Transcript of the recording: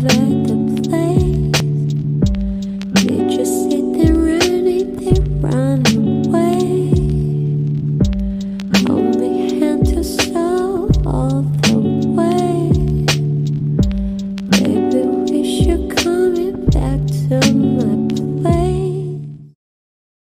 Run.